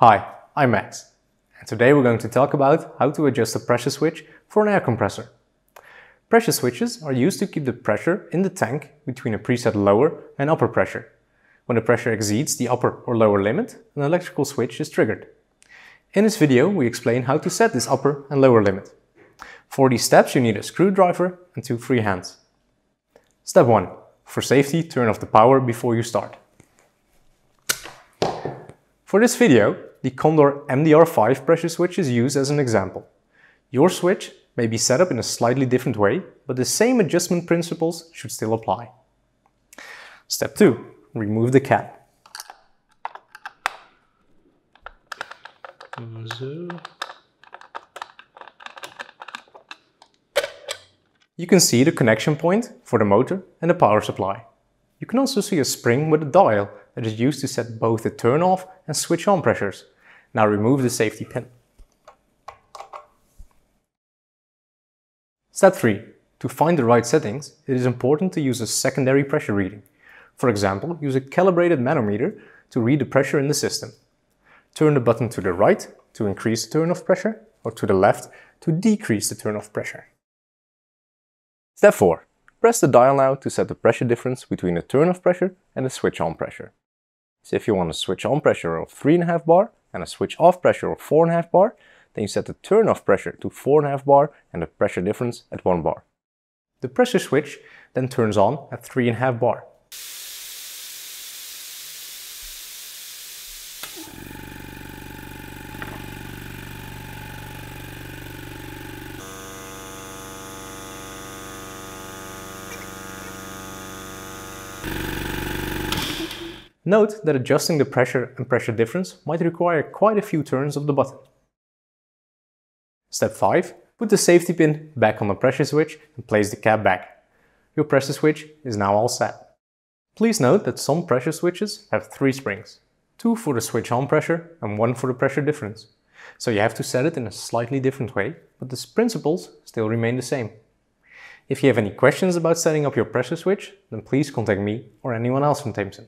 Hi, I'm Max, and today we're going to talk about how to adjust a pressure switch for an air compressor. Pressure switches are used to keep the pressure in the tank between a preset lower and upper pressure. When the pressure exceeds the upper or lower limit, an electrical switch is triggered. In this video we explain how to set this upper and lower limit. For these steps you need a screwdriver and two free hands. Step 1. For safety, turn off the power before you start. For this video, the Condor MDR5 pressure switch is used as an example. Your switch may be set up in a slightly different way, but the same adjustment principles should still apply. Step 2. Remove the cap. You can see the connection point for the motor and the power supply. You can also see a spring with a dial that is used to set both the turn off and switch on pressures. Now remove the safety pin. Step 3. To find the right settings, it is important to use a secondary pressure reading. For example, use a calibrated manometer to read the pressure in the system. Turn the button to the right to increase the turn-off pressure or to the left to decrease the turn-off pressure. Step 4. Press the dial now to set the pressure difference between the turn-off pressure and the switch-on pressure. So if you want a switch-on pressure of 3.5 bar and a switch-off pressure of 4.5 bar, then you set the turn-off pressure to 4.5 bar and the pressure difference at 1 bar. The pressure switch then turns on at 3.5 bar. Note that adjusting the pressure and pressure difference might require quite a few turns of the button. Step 5. Put the safety pin back on the pressure switch and place the cap back. Your pressure switch is now all set. Please note that some pressure switches have three springs. Two for the switch on pressure and one for the pressure difference. So you have to set it in a slightly different way, but the principles still remain the same. If you have any questions about setting up your pressure switch, then please contact me or anyone else from Tameson.